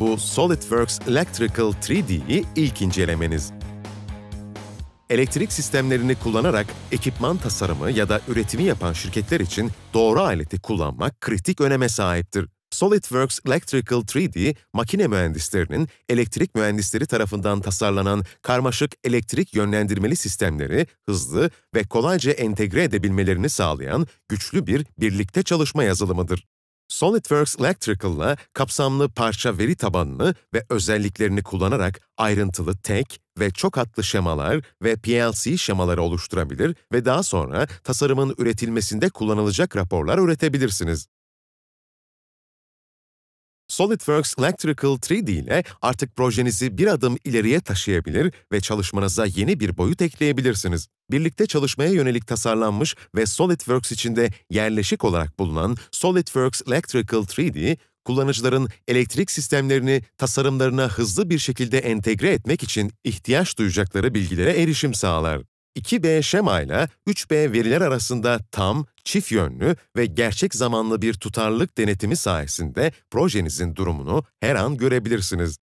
Bu SolidWorks Electrical 3D'yi ilk incelemeniz. Elektrik sistemlerini kullanarak ekipman tasarımı ya da üretimi yapan şirketler için doğru aleti kullanmak kritik öneme sahiptir. SolidWorks Electrical 3D, makine mühendislerinin elektrik mühendisleri tarafından tasarlanan karmaşık elektrik yönlendirmeli sistemleri hızlı ve kolayca entegre edebilmelerini sağlayan güçlü bir birlikte çalışma yazılımıdır. SolidWorks Electrical'la kapsamlı parça veri tabanını ve özelliklerini kullanarak ayrıntılı tek ve çok hatlı şemalar ve PLC şemaları oluşturabilir ve daha sonra tasarımın üretilmesinde kullanılacak raporlar üretebilirsiniz. SolidWorks Electrical 3D ile artık projenizi bir adım ileriye taşıyabilir ve çalışmanıza yeni bir boyut ekleyebilirsiniz. Birlikte çalışmaya yönelik tasarlanmış ve SolidWorks içinde yerleşik olarak bulunan SolidWorks Electrical 3D, kullanıcıların elektrik sistemlerini tasarımlarına hızlı bir şekilde entegre etmek için ihtiyaç duyacakları bilgilere erişim sağlar. 2B şema ile 3B veriler arasında tam, çift yönlü ve gerçek zamanlı bir tutarlılık denetimi sayesinde projenizin durumunu her an görebilirsiniz.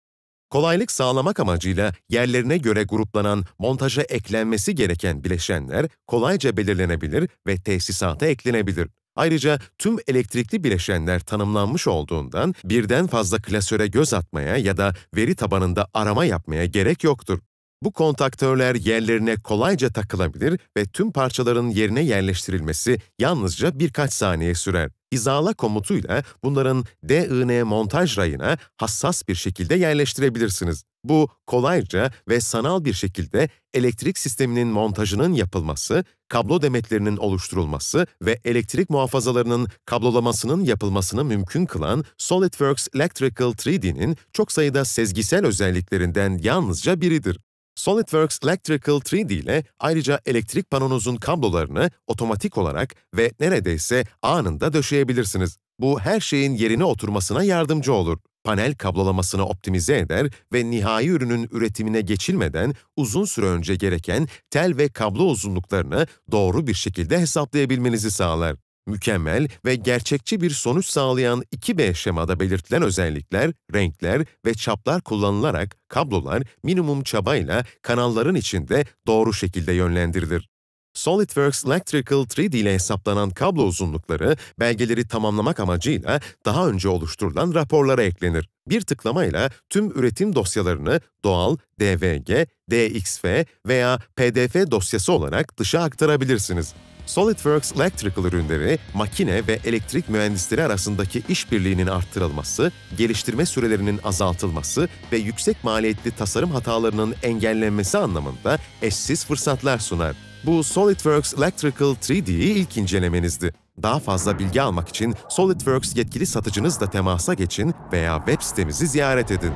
Kolaylık sağlamak amacıyla yerlerine göre gruplanan montaja eklenmesi gereken bileşenler kolayca belirlenebilir ve tesisata eklenebilir. Ayrıca tüm elektrikli bileşenler tanımlanmış olduğundan birden fazla klasöre göz atmaya ya da veri tabanında arama yapmaya gerek yoktur. Bu kontaktörler yerlerine kolayca takılabilir ve tüm parçaların yerine yerleştirilmesi yalnızca birkaç saniye sürer. Hizala komutuyla bunların DIN montaj rayına hassas bir şekilde yerleştirebilirsiniz. Bu kolayca ve sanal bir şekilde elektrik sisteminin montajının yapılması, kablo demetlerinin oluşturulması ve elektrik muhafazalarının kablolamasının yapılmasını mümkün kılan SolidWorks Electrical 3D'nin çok sayıda sezgisel özelliklerinden yalnızca biridir. SolidWorks Electrical 3D ile ayrıca elektrik panonuzun kablolarını otomatik olarak ve neredeyse anında döşeyebilirsiniz. Bu her şeyin yerine oturmasına yardımcı olur. Panel kablolamasını optimize eder ve nihai ürünün üretimine geçilmeden uzun süre önce gereken tel ve kablo uzunluklarını doğru bir şekilde hesaplayabilmenizi sağlar mükemmel ve gerçekçi bir sonuç sağlayan 2B şemada belirtilen özellikler, renkler ve çaplar kullanılarak kablolar minimum çabayla kanalların içinde doğru şekilde yönlendirilir. SolidWorks Electrical 3D ile hesaplanan kablo uzunlukları, belgeleri tamamlamak amacıyla daha önce oluşturulan raporlara eklenir. Bir tıklamayla tüm üretim dosyalarını doğal, DVG, DXF veya PDF dosyası olarak dışa aktarabilirsiniz. SolidWorks Electrical ürünleri, makine ve elektrik mühendisleri arasındaki işbirliğinin arttırılması, geliştirme sürelerinin azaltılması ve yüksek maliyetli tasarım hatalarının engellenmesi anlamında eşsiz fırsatlar sunar. Bu SolidWorks Electrical 3D'yi ilk incelemenizdi. Daha fazla bilgi almak için SolidWorks yetkili satıcınızla temasa geçin veya web sitemizi ziyaret edin.